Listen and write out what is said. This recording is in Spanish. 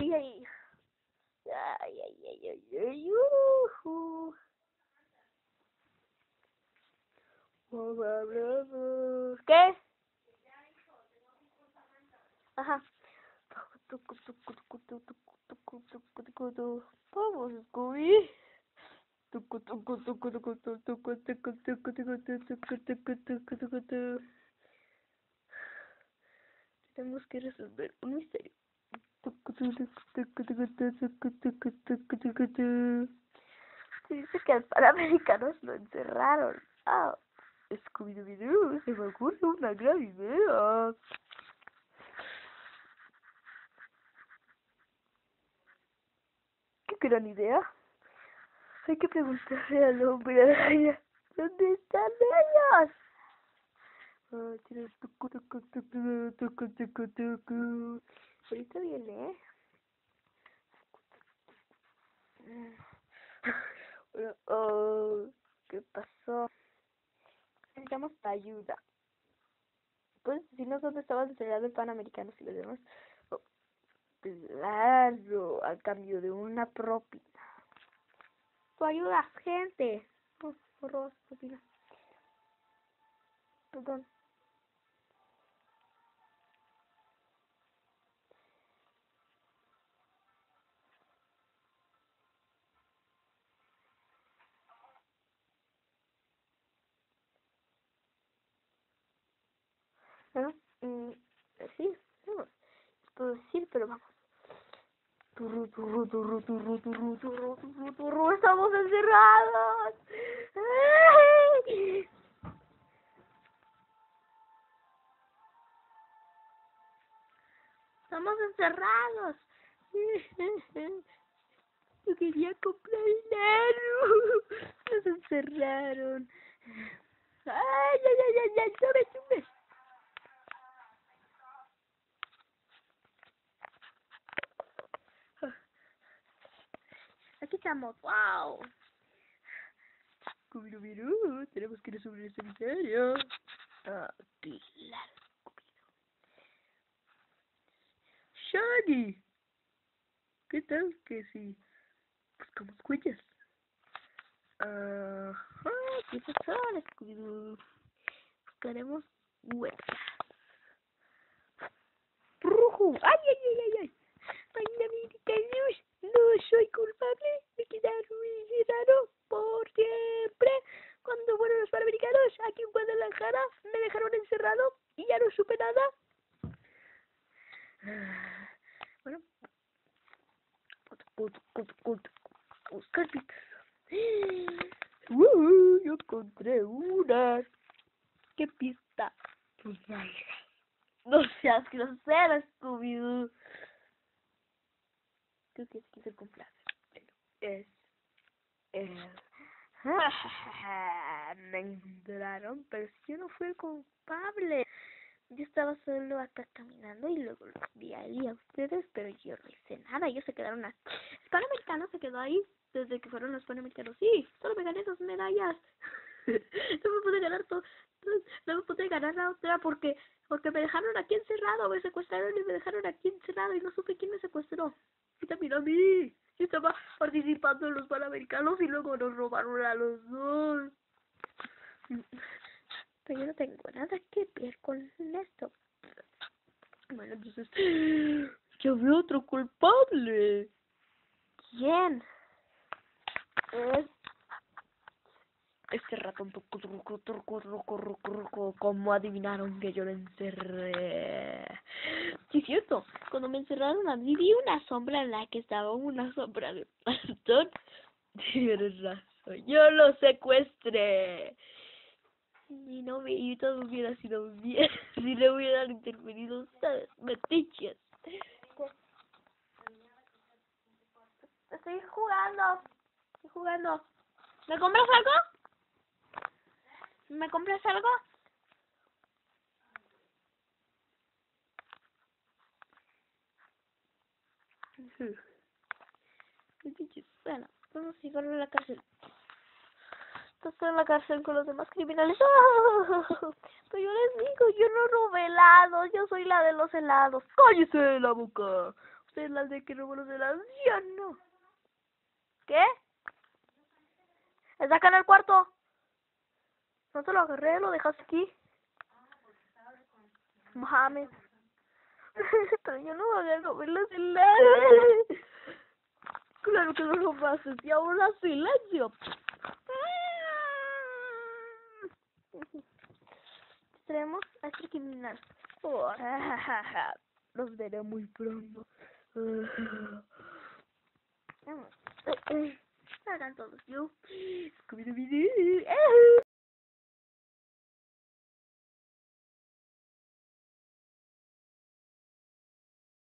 Ay, ay, ay, ay, ay, ay, ay, ujú. ¿Qué? Ajá. Vamos, Scooby. Tenemos que resolver un misterio. Se dice que al Panamericanos lo encerraron. Ah, Scooby-Doo, se me ocurre una gran idea. Qué gran idea. Hay que preguntarle al hombre araña. ¿Dónde están ellos? Ahorita viene, ¿eh? Oh, ¿Qué pasó? Necesitamos ayuda. Pues decirnos dónde estaba el Panamericano si lo vemos. Oh, claro, al cambio de una propina. Tu ayuda, gente. Oh, horror, propina. Perdón. Bueno, mm, sí, vamos. Puedo decir, pero vamos. Turru, turru, turru, turru, turru, turru, turru, turru, estamos encerrados. Estamos encerrados. Yo quería comprar dinero. Nos encerraron. Ay, ay, ay, ay, ay, estamos, wow. Scooby-Doo, tenemos que resolver este misterio. Ah, claro, Shaggy, ¿qué tal que si buscamos huellas? Ajá, ¿qué pasó, Scooby-Doo? Buscaremos huellas. ¡Ruju! ¡Ay, ay, ay, ay, ay! ¡Ay, amiguita Luz! No soy culpable de quedar encerrado por siempre. Cuando panamericanos aquí en Guadalajara, me dejaron encerrado y ya no supe nada. Bueno, buscar pistas. ¡Uh! Yo encontré una. ¿Qué pista? Pues vaya. No seas grosera, Scooby-Doo. Creo que es que se cumpleaños. Es el... Me encontraron, pero yo no fui el culpable. Yo estaba solo acá caminando y luego los vi ahí a ustedes, pero yo no hice nada. Ellos se quedaron aquí. El Panamericano se quedó ahí desde que fueron los Panamericanos. Sí, solo me gané dos medallas. no me pude ganar todo. No me pude ganar la otra porque porque me dejaron aquí encerrado. Me secuestraron y me dejaron aquí encerrado y no supe quién me secuestró. Y también a mí. Yo estaba participando en los Panamericanos y luego nos robaron a los dos. Pero yo no tengo nada que ver con esto. Bueno, entonces... Yo veo otro culpable. ¿Quién? Es... Este ratón ¿Cómo adivinaron que yo lo encerré? Sí, es cierto. Cuando me encerraron a mí vi una sombra en la que estaba una sombra de ratón. Tienes razón. Yo lo secuestré. Y no me, y todo hubiera sido bien si le hubieran intervenido ustedes, metiches. Estoy jugando. Estoy jugando. ¿Me compras algo? ¿Me compras algo? Bueno, vamos a llevarlo a la cárcel. Está en la cárcel con los demás criminales. Pero yo les digo, yo no robé helados, yo soy la de los helados. ¡Cállese la boca! Usted usted las de que robó los helados? Yo no. ¿Qué? ¿Está acá en el cuarto? No te lo agarré, lo dejaste aquí. Mohamed. Pero yo no voy a comer los helados. Claro que no lo a Y ahora silencio. Tenemos a este criminal. Los veré muy pronto. Hagan todos yo.